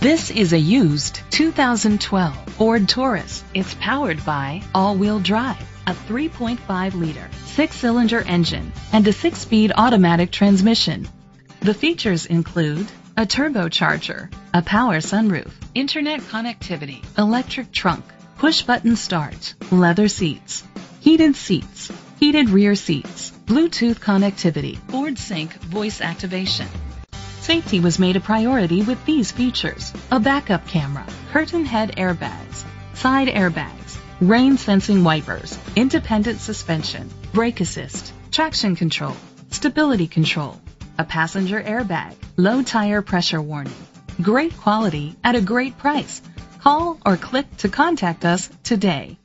This is a used 2012 Ford Taurus. It's powered by all-wheel drive, a 3.5-liter six-cylinder engine, and a six-speed automatic transmission. The features include a turbocharger, a power sunroof, internet connectivity, electric trunk, push-button start, leather seats, heated seats, heated rear seats, Bluetooth connectivity, Ford Sync voice activation. Safety was made a priority with these features. A backup camera, curtain head airbags, side airbags, rain sensing wipers, independent suspension, brake assist, traction control, stability control, a passenger airbag, low tire pressure warning. Great quality at a great price. Call or click to contact us today.